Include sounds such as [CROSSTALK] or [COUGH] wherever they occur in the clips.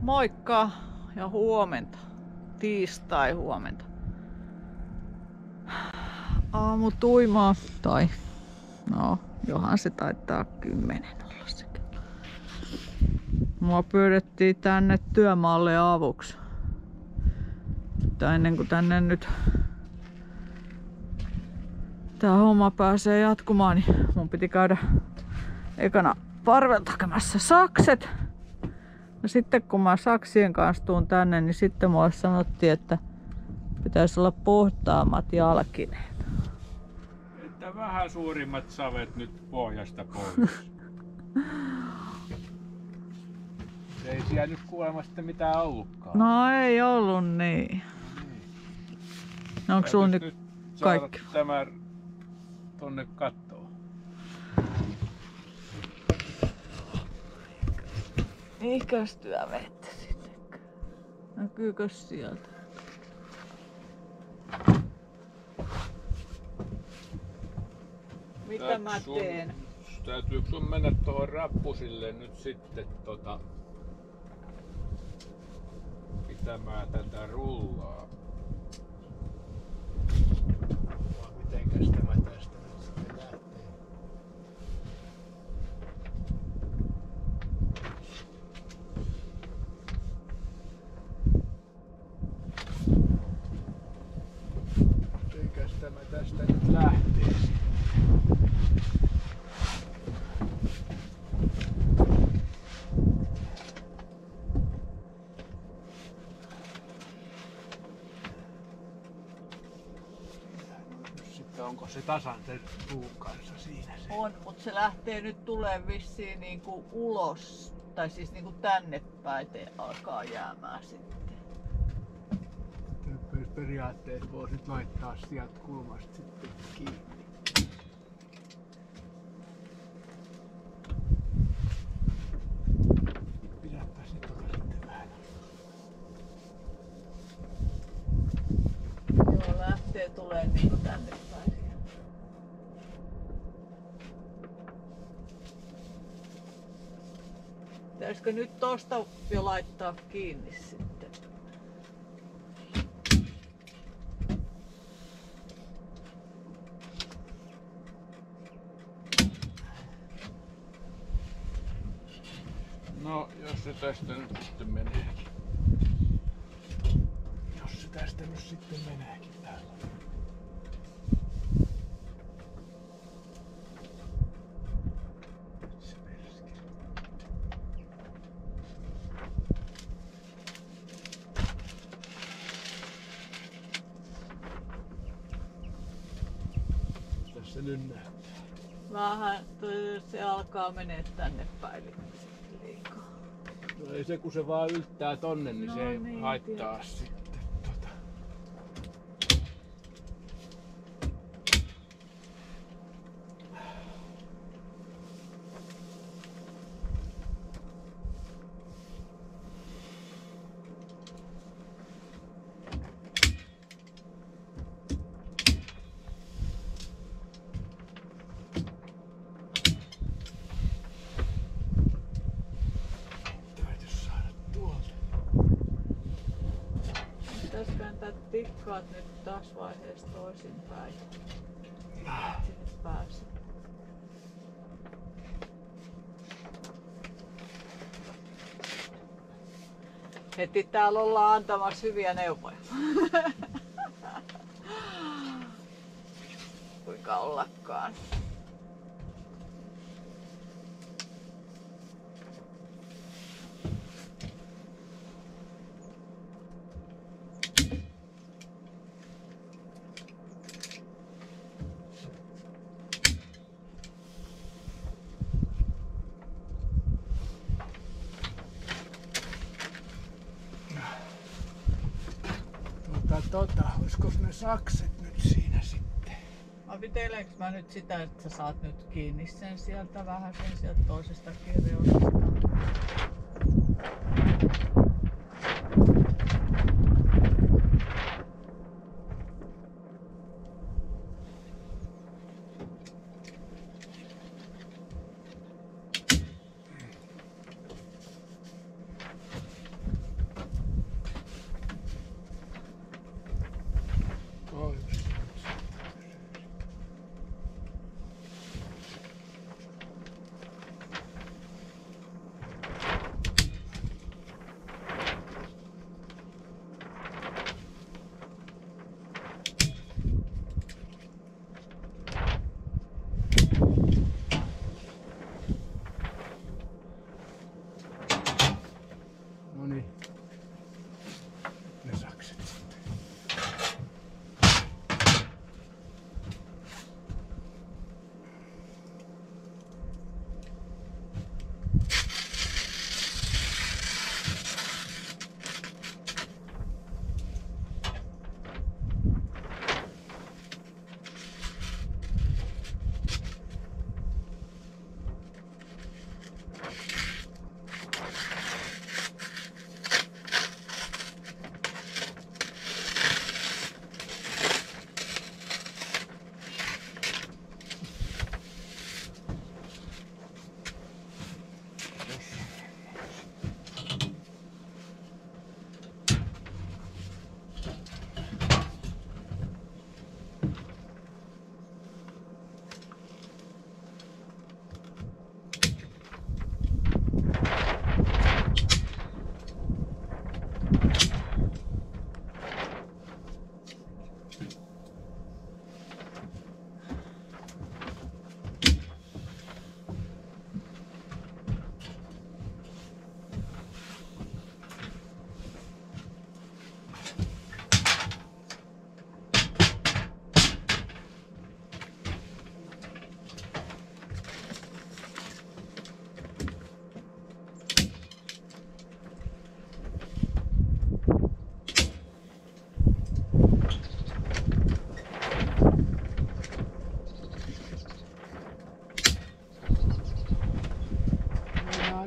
Moikka ja huomenta. Tiistai huomenta. Aamu tuimaa, tai no, johan se taitaa kymmenen olla se kello. Mua pyydettiin tänne työmaalle avuksi. Mutta ennen kuin tänne nyt tää homma pääsee jatkumaan, niin mun piti käydä ekana parvelta sakset. No sitten kun mä saksien kanssa tuun tänne, niin sitten mulle sanottiin, että pitäisi olla puhtaammat jalkineet. Että vähän suurimmat savet nyt pohjasta pois. Se [LAUGHS] ei siellä nyt kuulemma sitten mitään ollutkaan. No ei ollut niin. No onko sulla nyt kaikki? Tämä tonne kattoon. Ikästyä vettä sitten. Näkyykö sieltä? Mitä Täytyy mä sun- teen? Täytyykö sun mennä tuohon rappusille nyt sitten tota, pitämään tätä rullaa? Mitenkäs tämä tästä nyt sitten lähtee? Mitenkäs tämä tästä nyt lähtee? Sitten onko se tasan sen puun kanssa siinä se? On, mutta se lähtee nyt tulee vissiin niinku ulos. Tai siis niinku tänne päin alkaa jäämään sitten. Periaatteessa voisit laittaa sieltä kulmasta sitten kiinni. Pidättäis nyt tota sitten vähän. Joo, lähtee tulee niinku tänne päin. Pitäisikö nyt tosta jo laittaa kiinni sitten? No, jos se tästä nyt sitten meneekin. Jos se tästä nyt sitten meneekin täällä. Se perskele. Tässä nyt näyttää. Vähän se alkaa menee tänne päin liikaa. No ei se kun se vaan yltää tonne, niin No se ei niin, haittaa sitten tota. Täytyisi saada tuolta. Pitäisiköhän tää tikkaat nyt taas vaiheessa toisinpäin. Sinne. Heti täällä ollaan antamassa hyviä neuvoja. [LAUGHS] Kuinka ollakaan. Tota, tota, olisiko ne sakset nyt siinä sitten? Aviteleekö mä nyt sitä, että sä saat nyt kiinni sen sieltä vähän sen sieltä toisesta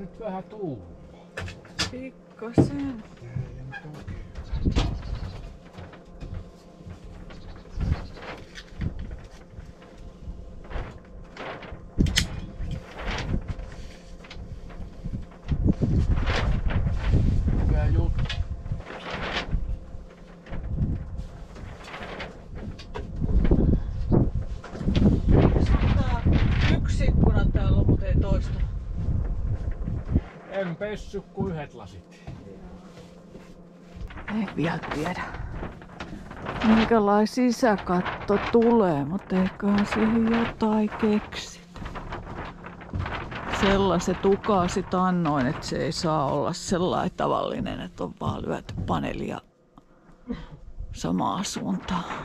nyt vähän tuulua. Pikkasen. Tää ei nyt oikein En pessy kuin yhdet lasit. Ei vielä tiedä. Minkälainen sisäkatto tulee, mutta eiköhän siihen jotain keksitä. Sellaiset ukaasit annoin, että se ei saa olla sellainen tavallinen, että on vaan lyöty paneelia samaa suuntaan.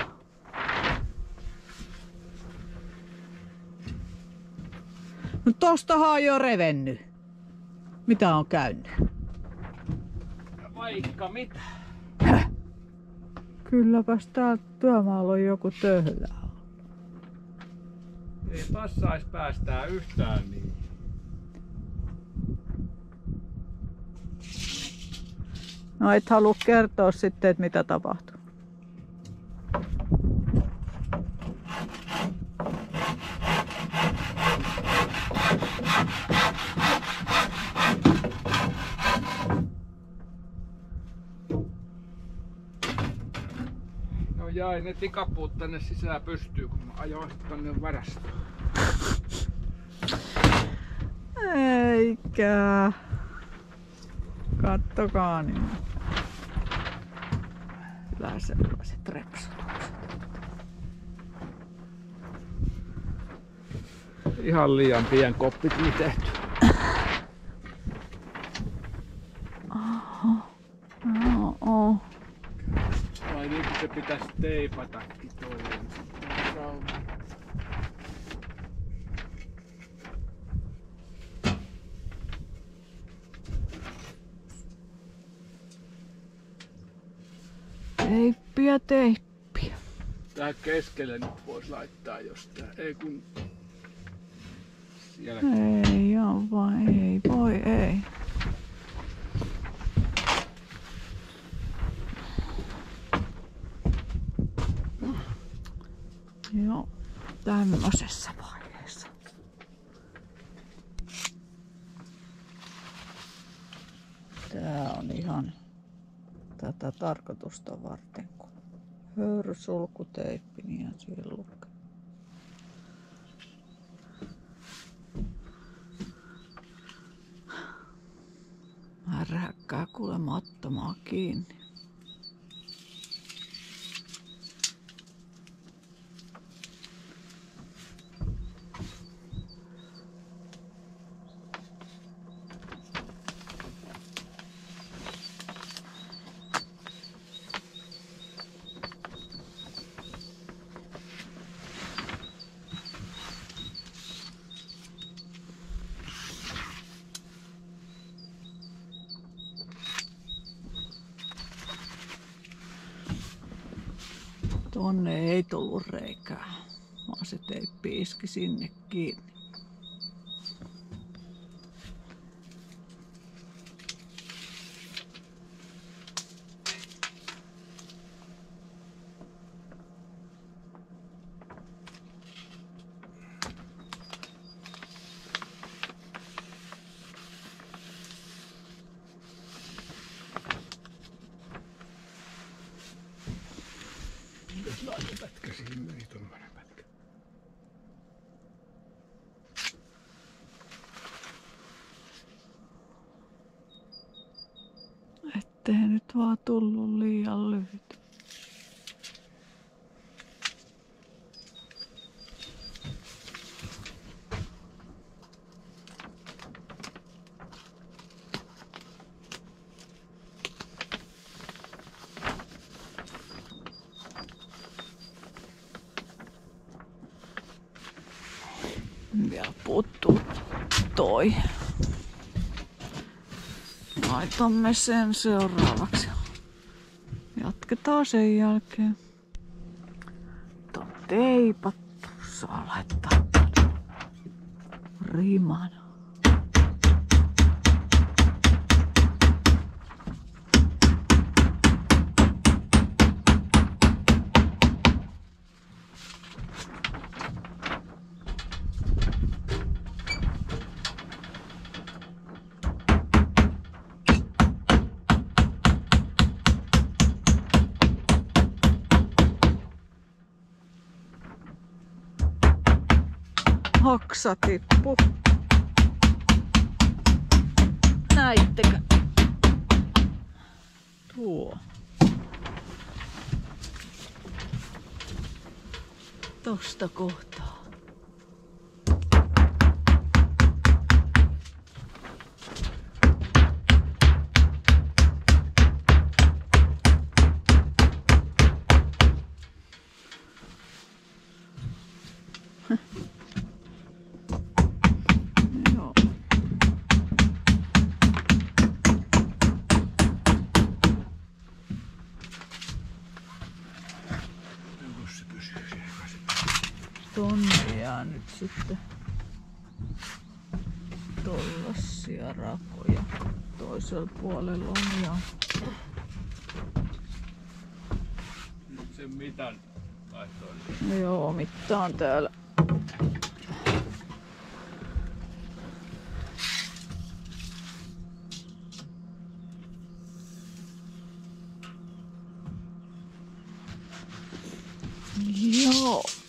No tostahan on jo revennyt. Mitä on käynyt? Vaikka mitä. Kylläpäs täällä työmaalla on joku töhlä. Ei passais päästää yhtään niin. No et halua kertoa sitten, että mitä tapahtuu. Jäi ne tikapuut tänne sisään pystyy, kun mä ajoin sit tonne varastoon. Eikä. Kattokaa niin. Kyllä sellaiset repsutukset. Ihan liian pien koppi tuli tehty. No, oh. Vai niin kuin se pitäisi teipatakin toi sauma. Teippiä, teippiä. Tähän keskelle nyt voisi laittaa jostain. Ei kun... Siellä Ei oo vai ei, voi ei. Joo, tämmöisessä vaiheessa. Tää on ihan tätä tarkoitusta varten, kun höyrysulkuteippi, niin siihen lukee. Rähäkkää kuule mattomaa kiinni. Tonne ei tullut reikää, vaan se teippi iski sinne kiinni. Minkälainen pätkä siihen meni tommonen pätkä? Ettei nyt vaan tullut liian lyhyt. Vielä puuttuu toi. Laitamme sen seuraavaksi. Jatketaan sen jälkeen. On teipattu. Saa laittaa riman. Oksa tippu. Näittekö? Tuo. Tosta kohtaa. Sitten tollasia rakoja. Toisella puolella on ja Nyt sen mitan laittoin. joo, mittaan täällä.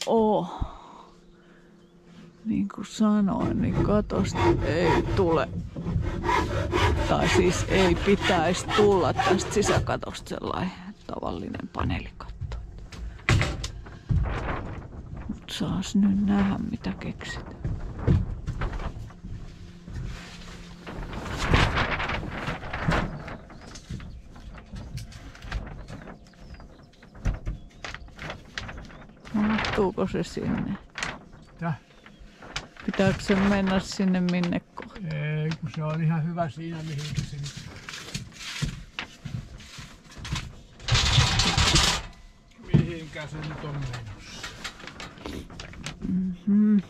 Joo. Niin kuin sanoin, niin katosta ei tule. Tai siis ei pitäisi tulla tästä sisäkatosta sellainen tavallinen paneelikatto. Mut saas nyt nähdä mitä keksit. Mahtuuko se sinne? Pitääkö se mennä sinne minne kohtaan? Ei, kun se on ihan hyvä siinä, mihin se nyt... Mihinkä se nyt on menossa? Mm.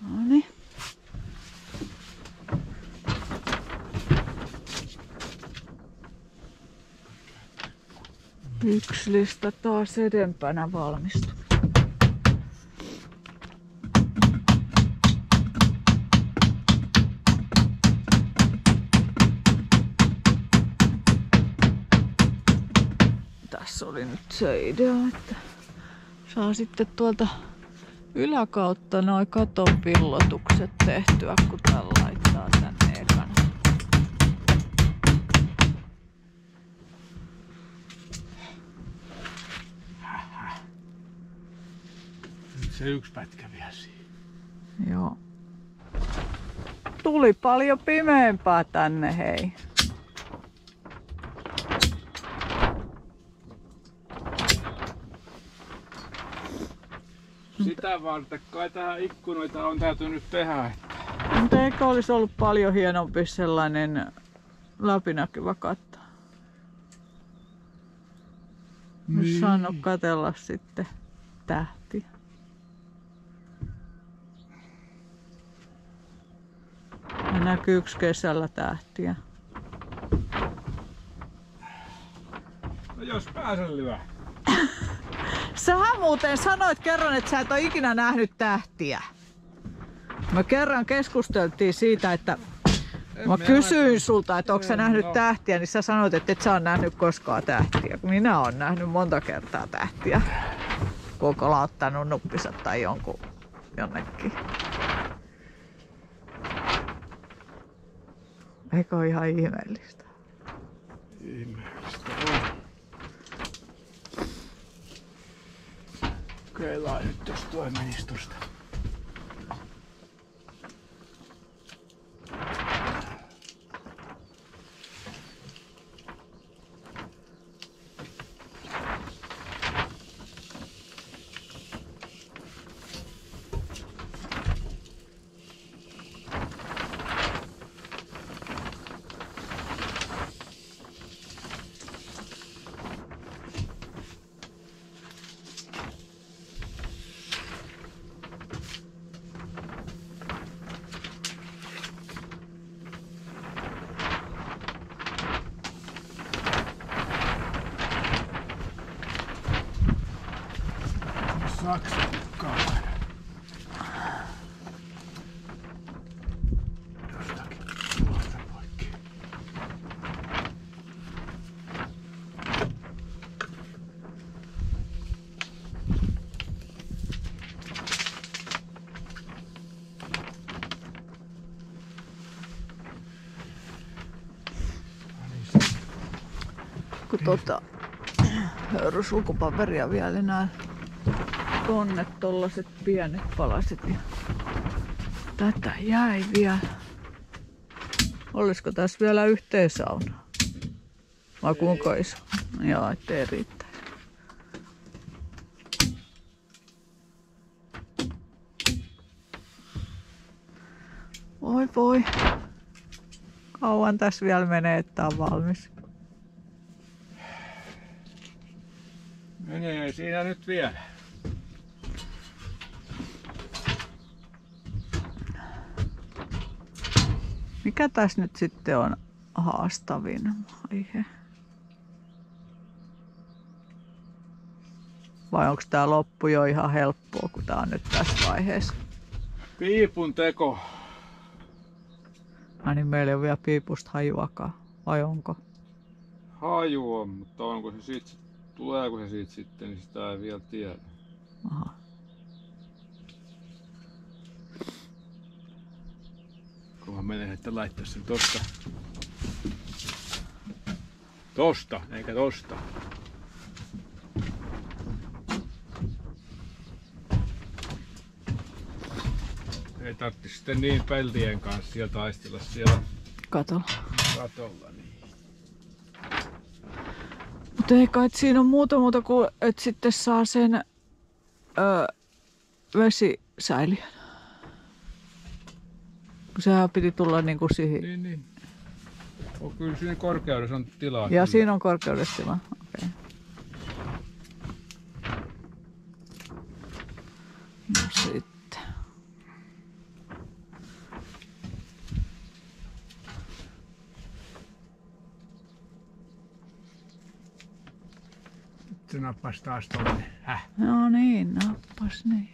No niin. Yksi lista taas edempänä valmistunut. Tässä oli nyt se idea, että saa sitten tuolta yläkautta noin katon pillotukset tehtyä, kun tän laittaa tänne ekana. Nyt se yksi pätkä vielä siinä. Joo. Tuli paljon pimeämpää tänne, hei. Sitä varten kai tähän ikkunoita on täytynyt tehdä. Mutta eikö olisi ollut paljon hienompi sellainen läpinäkyvä katto? Niin. Olisi saanut katella sitten tähtiä. Ja näkyykö kesällä tähtiä? No jos pääsen lyö. [LAUGHS] Sähän muuten sanoit kerran, että sä et ole ikinä nähnyt tähtiä. Me kerran keskusteltiin siitä, että mä kysyin sulta, että onko sä nähnyt tähtiä, niin sä sanoit, että et sä ole nähnyt koskaan tähtiä. Kun Minä olen nähnyt monta kertaa tähtiä. Koko lauttanut nuppisa tai jonkun jonnekin. Eikö ole ihan ihmeellistä? Ihmeellistä on. Kokeillaan nyt, jos toi. sakset kaukana. Jostakin tuolta poikki. kun tota höyrysulkupaperia vielä enää tonne tollaset pienet palaset ja tätä jäi vielä. Olisiko tässä vielä yhteisauna? Vai kuinka iso? Joo, ettei riittää. Voi voi. Kauan tässä vielä menee, että on valmis. Menee siinä nyt vielä. Mikä tässä nyt sitten on haastavin aihe? Vai onko tämä loppu jo ihan helppoa, kun tämä on nyt tässä vaiheessa? Piipun teko. Ai niin meillä ei ole vielä piipusta hajuakaan. Vai onko? Haju on, mutta onko se siitä, tuleeko se siitä sitten, niin sitä ei vielä tiedä. Aha. Kun mä menen, että laittaa sen tosta. Tosta, eikä tosta. Ei tarvitse sitten niin peltien kanssa siellä taistella siellä Kato. katolla. Niin. Mutta ei kai siinä ole muuta muuta kuin, että sitten saa sen ö, vesisäiliön. Sehän piti tulla niinku siihen. niin, niin. On kyllä siinä korkeudessa on tilaa. Ja kyllä. siinä on korkeudestila. Okei. No sitten. Se nappasi taas tonne. Häh? No niin, nappas niin.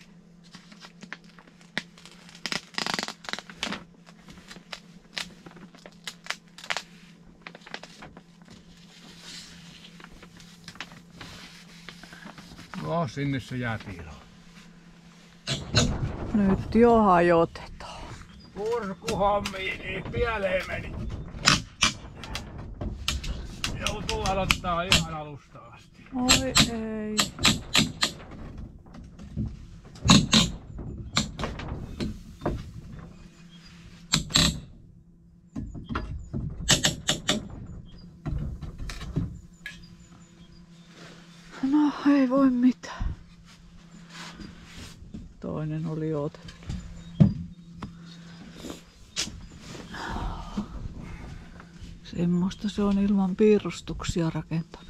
No, sinne se jää piiloon. Nyt jo hajotetaan. Purkuhommiin, niin pieleen meni. Joutuu aloittaa ihan alusta Oi ei. No ei voi mitään. Toinen oli otettu. Semmoista se on ilman piirustuksia rakentaa.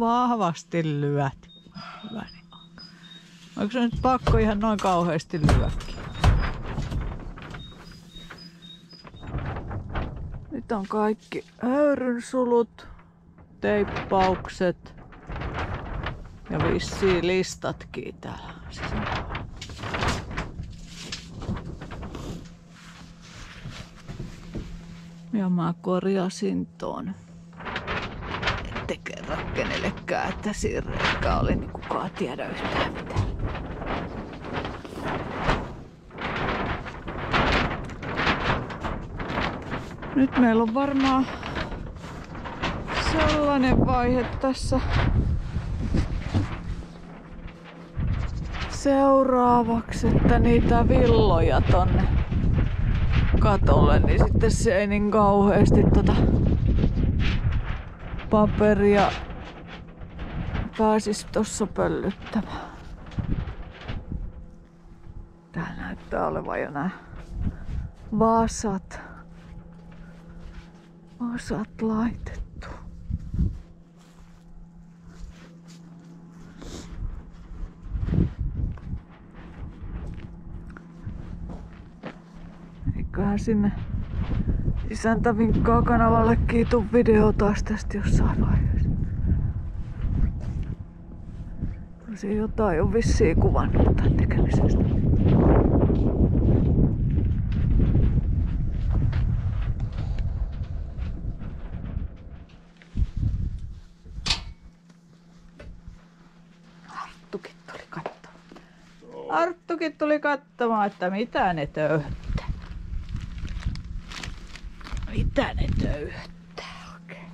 Vahvasti lyöt. Hyvä niin on. Onko se nyt pakko ihan noin kauheasti lyökin? Nyt on kaikki höyrynsulut, teippaukset ja vissiin listatkin täällä. Ja mä korjasin ton. Kerro kenellekään, että siinä reikä oli, niin kukaan tiedä yhtään mitään. Nyt meillä on varmaan sellainen vaihe tässä seuraavaksi, että niitä villoja tonne katolle, niin sitten se ei niin kauheasti tota paperia pääsis tossa pöllyttämään. Tää näyttää olevan jo nää vasat. Vasat laitettu. Eiköhän sinne isäntä vinkkaa kanavalle kiitu video taas tästä jossain vaiheessa. Tosi jotain on vissiin kuvannut tämän tekemisestä. Arttukin tuli katsomaan. Että mitä ne töyhttää. Mitä ne töyhttää oikein?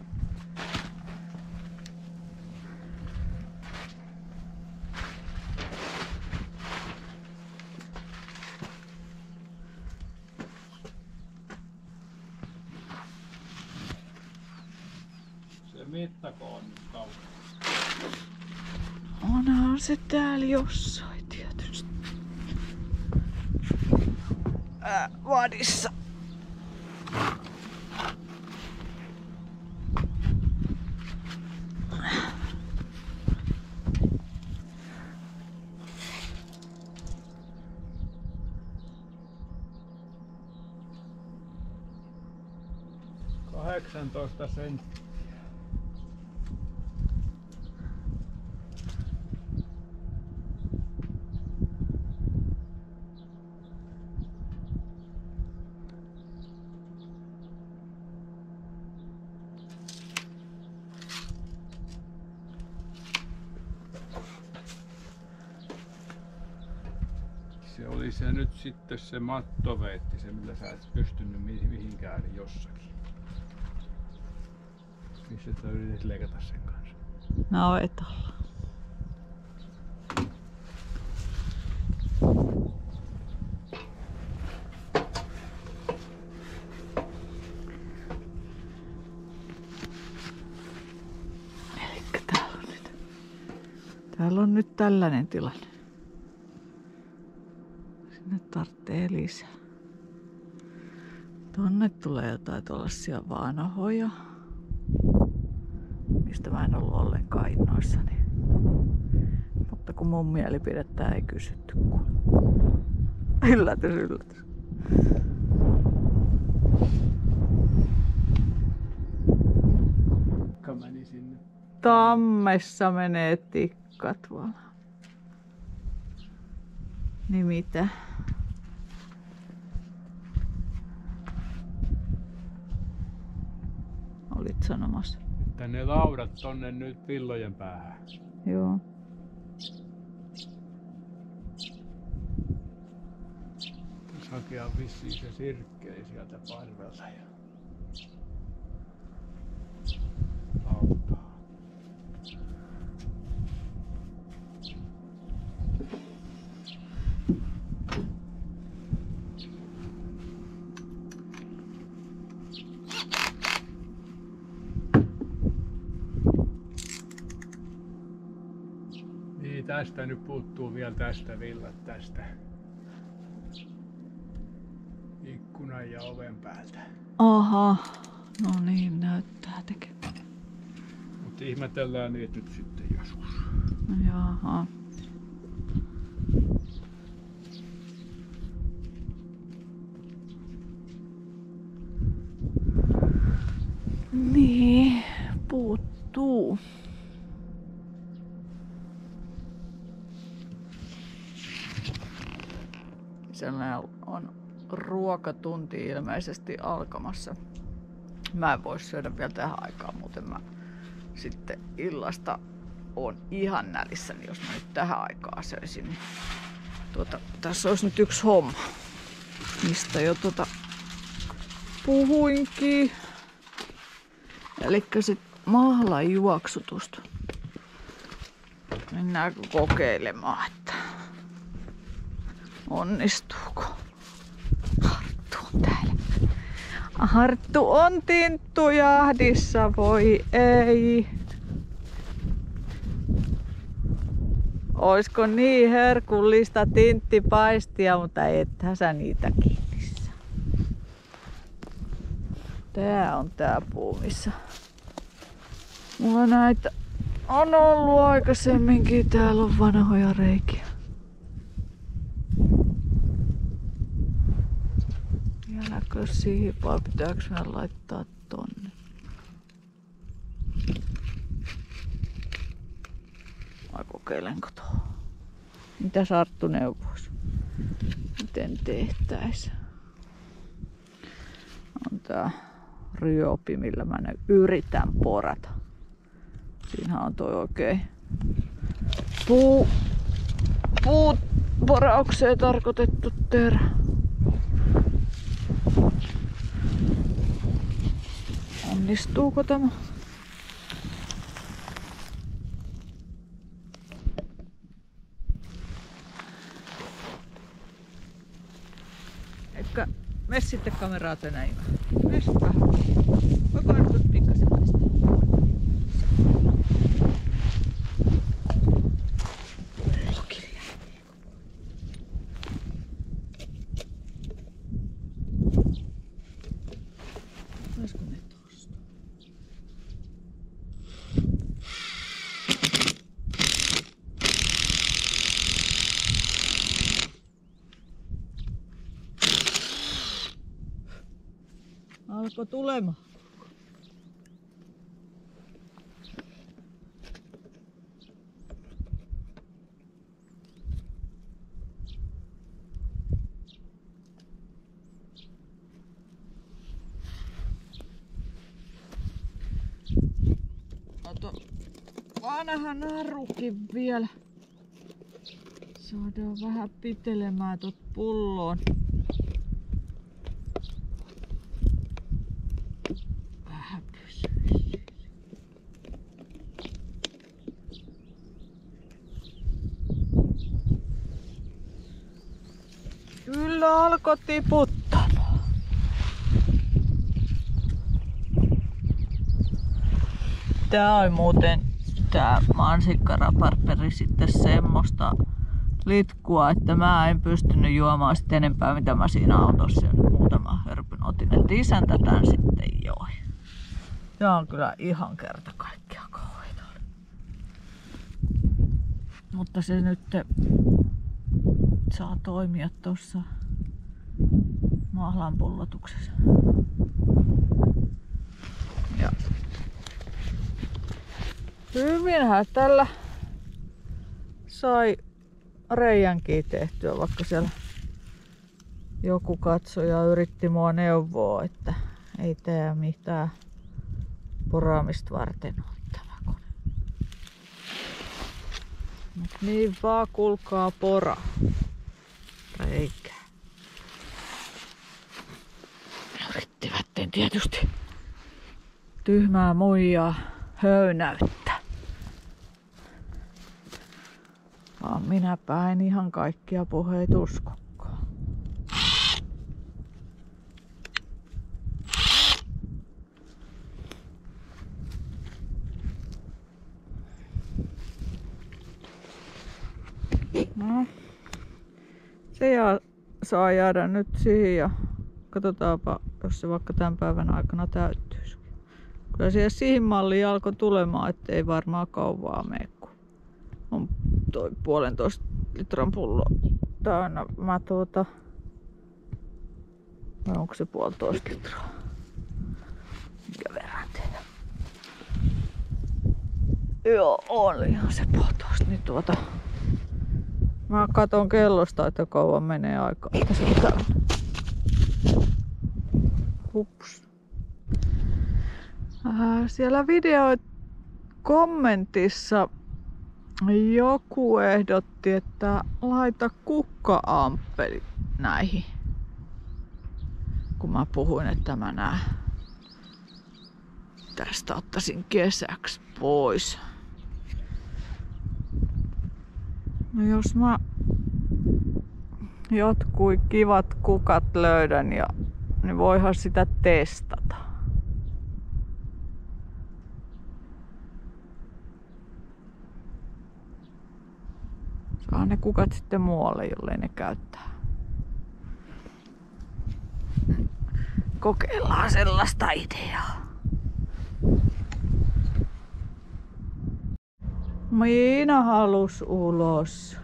Se mittako on nyt kauan. Onhan se täällä jossain tietysti. Ää, vadissa. Kahdeksantoista senttiä. Se oli se nyt sitten se mattoveetti, se millä sä et pystynyt mi- mihinkään eli jossakin. Missä sä leikata sen kanssa? Navetalla. Elikkä täällä on nyt, täällä on nyt tällainen tilanne. Sinne tarvitsee lisää. Tonne tulee jotain tuollaisia vanhoja mistä mä en ollut ollenkaan innoissani. Mutta kun mun mielipidettä ei kysytty, kun yllätys, yllätys. Meni sinne. Tammessa menee tikka tuolla. Niin mitä? Olit sanomassa. Että ne laudat tonne nyt villojen päähän. Joo. Tässä hakea vissiin se sirkkeli sieltä parvelta ja lautaa. Niin tästä nyt puuttuu vielä tästä villat tästä ikkunan ja oven päältä. Aha. No niin, näyttää tekemään. Mutta ihmetellään niitä nyt sitten joskus. Jaha. Niin, puuttuu. Sellainen on ruokatunti ilmeisesti alkamassa. Mä en voi syödä vielä tähän aikaan, muuten mä sitten illasta on ihan nälissäni, jos mä nyt tähän aikaan söisin. Niin tuota, tässä olisi nyt yksi homma, mistä jo tuota puhuinkin. Eli sit mahlan juoksutusta. Mennäänkö kokeilemaan, että onnistuuko. Harttu on täällä. Harttu on tinttujahdissa, voi ei. Oisko niin herkullista tinttipaistia, mutta ethän sä niitä kiinni saa. Tää on tää puu, missä mulla näitä on ollut aikaisemminkin. Täällä on vanhoja reikiä. Vieläkö siihen vai pitääkö meidän laittaa tonne? Vai kokeilenko tuohon? Mitä Sarttu neuvoisi? Miten tehtäis? On tää ryopi, millä mä ne yritän porata. Siinä on toi oikein puu, puut poraukseen tarkoitettu terä. Onnistuuko tämä? Eikä me sitten kameraa tänään. Sit vähän. Voiko nyt pikkasen paistaa? Olisiko ne tosta? Alko tulemaan. Oto vanha narukin vielä. Saadaan vähän pitelemään tot pulloon. Kyllä alkoi tiputtamaan. Tää on muuten tää mansikkaraparperi sitten semmoista litkua, että mä en pystynyt juomaan sitten enempää mitä mä siinä autossa muutama hörpyn otin. Että isäntä tän sitten joi. Tää on kyllä ihan kerta kaikkia kauheita. Mutta se nyt saa toimia tuossa mahlan pullotuksessa. Ja hyvinhän tällä sai reijänkin tehtyä, vaikka siellä joku katsoja yritti mua neuvoa, että ei tää mitään poraamista varten tämä kone. Mut niin vaan kulkaa pora. Reikä. Yrittivät tietysti tyhmää muijaa höynäyttää. Vaan minäpä en ihan kaikkia puheita uskokaan. No, se jää, saa jäädä nyt siihen ja katsotaanpa, jos se vaikka tämän päivän aikana täyttyisi. Kyllä siihen malliin alkoi tulemaan, ettei varmaan kauaa mene, kun on toi puolentoista litran pullo täynnä. Tuota, vai onko se puolitoista litraa? Mikä verran tehdä? Joo, on ihan se puolitoista. Niin tuota, mä katon kellosta, että kauan menee aikaa, että se on. Hups. Äh, siellä video kommentissa joku ehdotti, että laita kukka-amppeli näihin. Kun mä puhuin, että mä nää tästä ottaisin kesäksi pois. No jos mä jotkui kivat kukat löydän, ja, niin voihan sitä testata. Saa ne kukat sitten muualle, jollei ne käyttää. Kokeillaan sellaista ideaa. Miina halus ulos.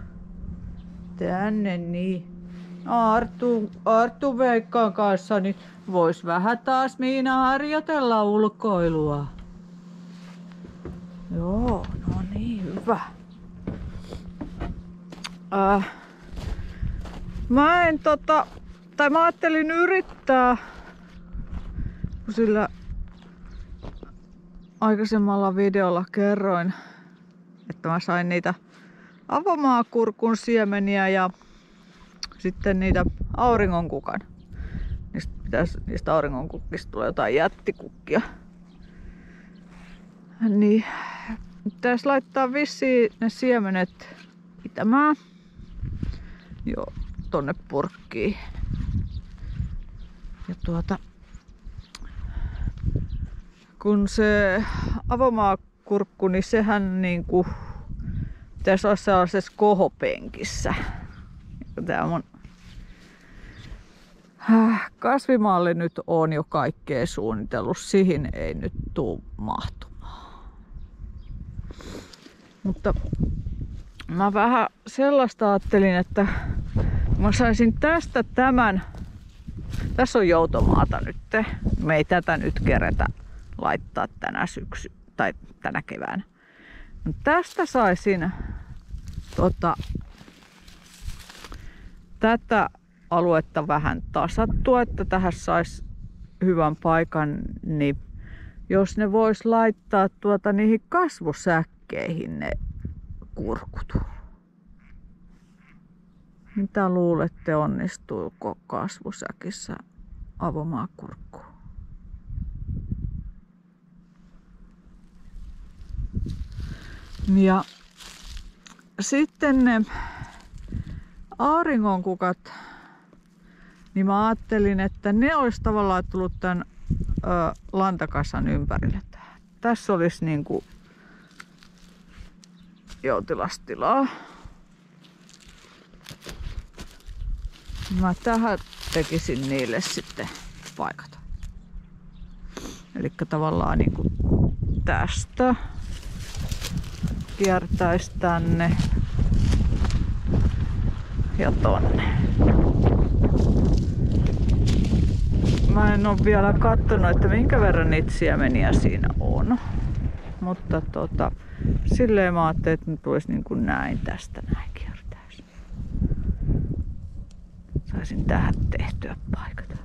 Tänne niin. Arttu, Arttu Veikkaan kanssa, niin vois vähän taas Miina harjoitella ulkoilua. Joo, no niin, hyvä. Äh, mä en tota, tai mä ajattelin yrittää, kun sillä aikaisemmalla videolla kerroin, että mä sain niitä avomaakurkun siemeniä ja sitten niitä auringonkukan. Niistä, pitäisi, niistä auringonkukkista tulee jotain jättikukkia. Niin pitäisi laittaa vissiin ne siemenet itämään. Joo, tonne purkkiin. Ja tuota, kun se avomaakurkku, niin sehän niinku pitäisi olla sellaisessa kohopenkissä. Tämä mun äh, kasvimalli nyt on jo kaikkea suunnitellut. Siihen ei nyt tuu mahtumaan. Mutta mä vähän sellaista ajattelin, että mä saisin tästä tämän. Tässä on joutomaata nyt. Me ei tätä nyt kerätä laittaa tänä syksy tai tänä keväänä. No tästä saisin tota, tätä aluetta vähän tasattua, että tähän saisi hyvän paikan, niin jos ne vois laittaa tuota niihin kasvusäkkeihin ne kurkut. Mitä luulette onnistuuko kasvusäkissä avomaakurkku? Ja sitten ne auringonkukat, niin mä ajattelin, että ne olisi tavallaan tullut tämän ö, lantakassan ympärille. Tässä olisi niin kuin joutilastilaa. Mä tähän tekisin niille sitten paikat. Eli tavallaan niin kuin tästä kiertäisi tänne ja tonne. Mä en ole vielä kattonut, että minkä verran niitä siemeniä siinä on. Mutta tota, silleen mä ajattelin, että nyt tulisi niin kuin näin tästä näin kiertäisi. Saisin tähän tehtyä paikat.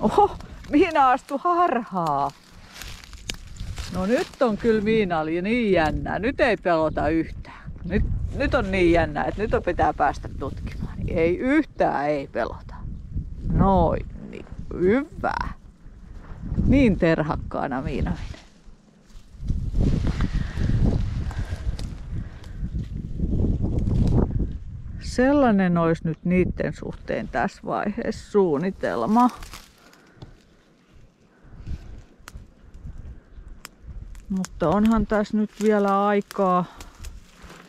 Oho, Miina astu harhaa. No nyt on kyllä Miina oli niin jännää. Nyt ei pelota yhtään. Nyt, nyt on niin jännää, että nyt on pitää päästä tutkimaan. Ei yhtään ei pelota. Noin, niin hyvä. Niin terhakkaana Miina menee. Sellainen olisi nyt niiden suhteen tässä vaiheessa suunnitelma. Mutta onhan tässä nyt vielä aikaa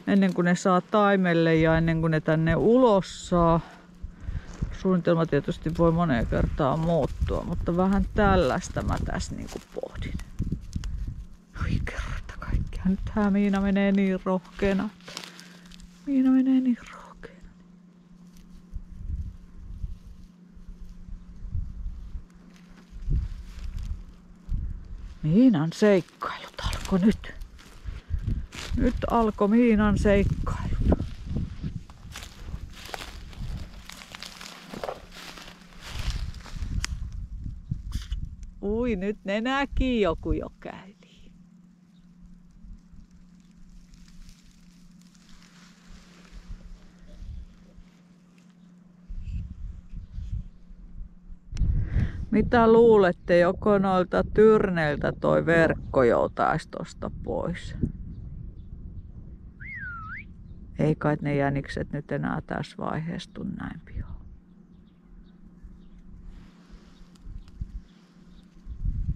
ennen kuin ne saa taimelle ja ennen kuin ne tänne ulos saa. Suunnitelma tietysti voi moneen kertaan muuttua, mutta vähän tällaista mä tässä niinku pohdin. Oi kerta kaikkiaan. Nythän Miina menee niin rohkeena. Miina menee niin rohkeena. Miinan seikkailut alkoi nyt. Nyt alkoi Miinan seikkailut. Ui, nyt ne näki joku jo käy. Mitä luulette, joko noilta tyrneiltä toi verkko joutaisi tosta pois? Ei kai ne jänikset nyt enää tässä vaiheessa tuu näin pian.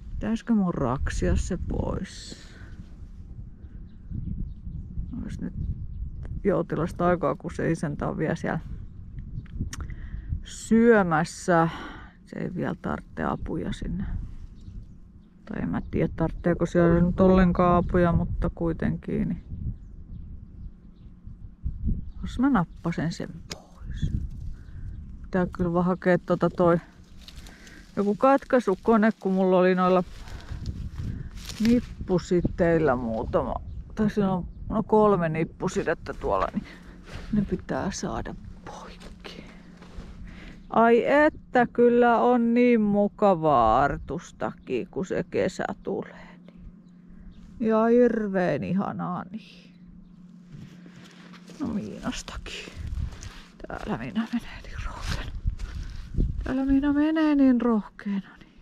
Pitäisikö mun raksia se pois? Ois nyt joutilasta aikaa, kun se isäntä on vielä siellä syömässä se ei vielä tarvitse apuja sinne. Tai en mä tiedä, tarvitseeko siellä nyt ollenkaan apuja, mutta kuitenkin. Niin jos mä nappasen sen pois. pitää kyllä vaan hakea tota toi joku katkaisukone, kun mulla oli noilla nippusiteillä muutama. Tai siinä on no kolme nippusidettä tuolla, niin ne pitää saada. Ai että, kyllä on niin mukavaa artustakin, kun se kesä tulee. Ja hirveen ihanaa niin. No Miinastakin. Täällä minä menee niin rohkeana. Täällä minä menee niin rohkeana. Niin.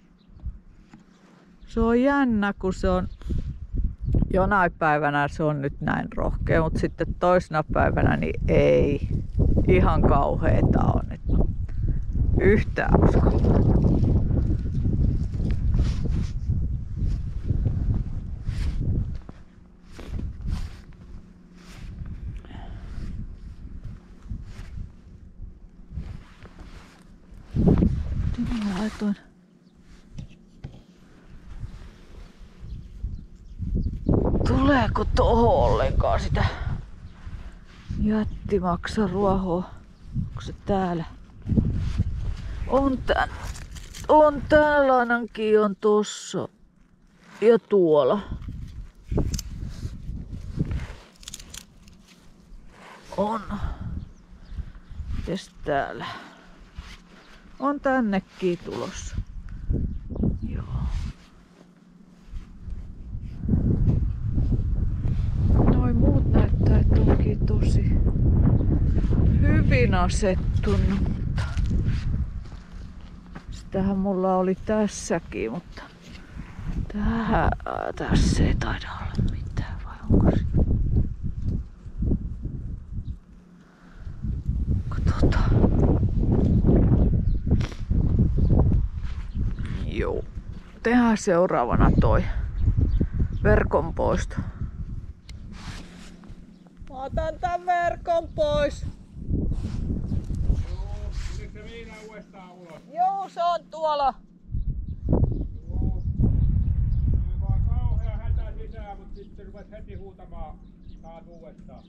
Se on jännä, kun se on jonain päivänä se on nyt näin rohkea, mutta sitten toisena päivänä niin ei. Ihan kauheeta on, että yhtään laitoin Tuleeko toho ollenkaan sitä jättimaksa ruohoa? Onko se täällä? On tän. On täällä ainakin on tossa. Ja tuolla. On. Mites täällä? On tännekin tulossa. Joo. Noin muut näyttää, onkin tosi hyvin asettunut, sitähän mulla oli tässäkin, mutta tähän, tässä ei taida olla mitään, vai onko se? Katsotaan. Joo. Tehdään seuraavana toi verkon poisto. Mä otan tän verkon pois. Tuliko se viina uudestaan ulos? Joo, se on tuolla. Joo. Oli vaan kauhea hätä sisään, mutta sitten rupesi heti huutamaan taas uudestaan.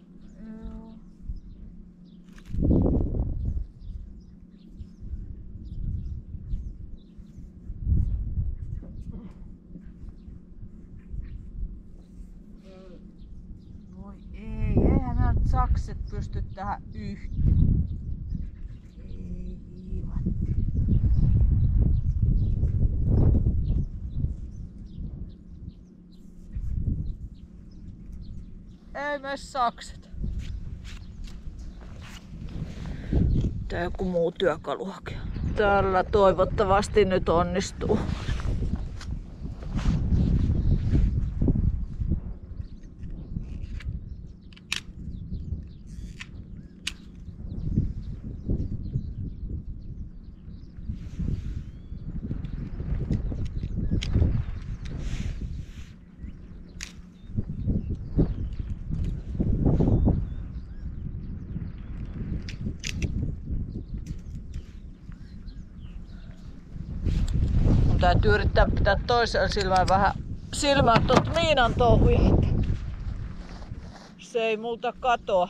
Voi ei, eihän nämä sakset pysty tähän yhtä. Ei hiivatti. Ei mene sakset. Tää joku muu työkalu hakea. Tällä toivottavasti nyt onnistuu. Täytyy yrittää pitää toisen silmän vähän silmää tuot Miinan touhuja. Se ei multa katoa.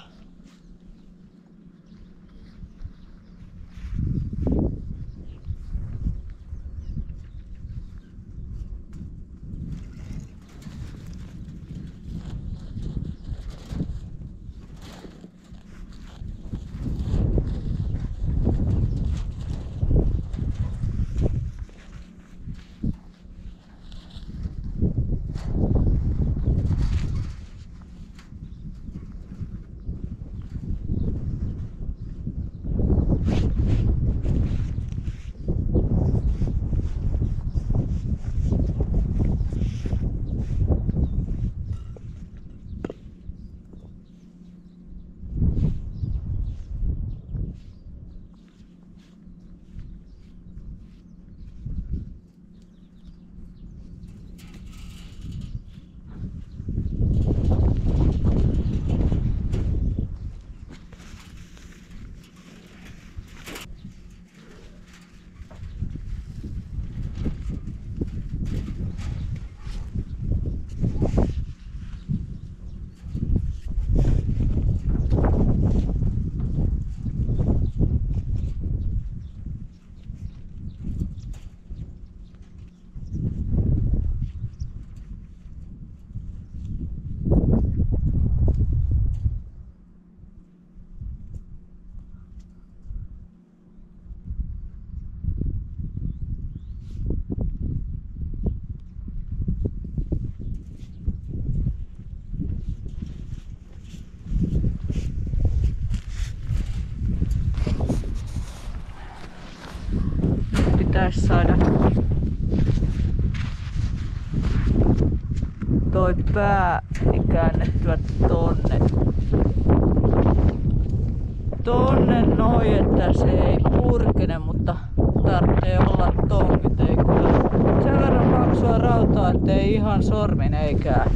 Saada toi pää käännettyä tonne. Tonne noin, että se ei purkene, mutta tarvitsee olla tongit. Ei kyllä sen verran paksua rautaa, ettei ihan sormin ei käy.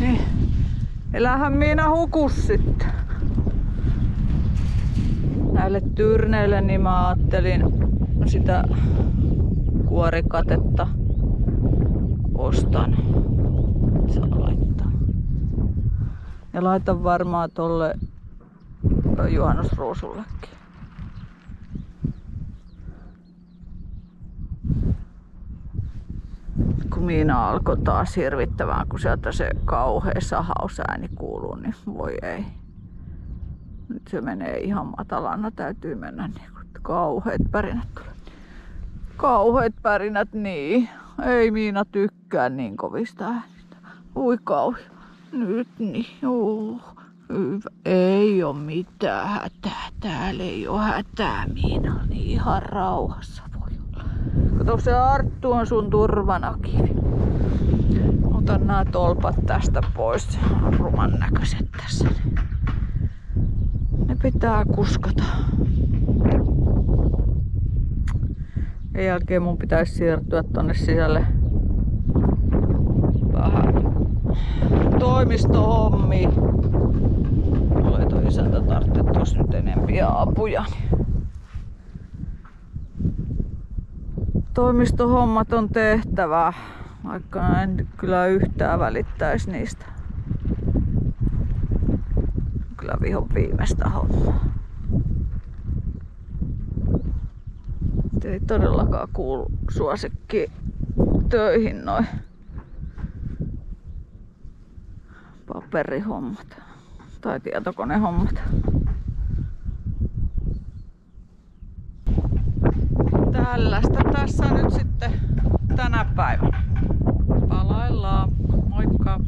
Niin. Elähän Miina hukus sitten. Tyrneille niin mä ajattelin sitä kuorikatetta ostan. Saa laittaa. Ja laitan varmaan tolle juhannusruusullekin. kun Miina alkoi taas hirvittämään, kun sieltä se kauhea sahausääni kuuluu, niin voi ei. Nyt se menee ihan matalana, täytyy mennä niin kuin kauheat pärinät tulee. Kauheat pärinät, niin. Ei Miina tykkää niin kovista äänistä. Ui kauhea. Nyt niin, juu. Hyvä. Ei oo mitään hätää. Täällä ei oo hätää, Miina. Niin ihan rauhassa voi olla. Kato se Arttu on sun turvanakin. Otan nämä tolpat tästä pois. Ruman näköiset tässä. Pitää kuskata. Sen jälkeen mun pitäisi siirtyä tonne sisälle vähän toimistohommi. Mulle toi isäntä tarvitse tos nyt enempiä apuja. Toimistohommat on tehtävä, vaikka en kyllä yhtään välittäisi niistä. Kyllä vihon viimeistä hommaa. ei todellakaan kuulu suosikki töihin noin paperihommat tai tietokonehommat. Tällaista tässä nyt sitten tänä päivänä. Palaillaan. Moikka!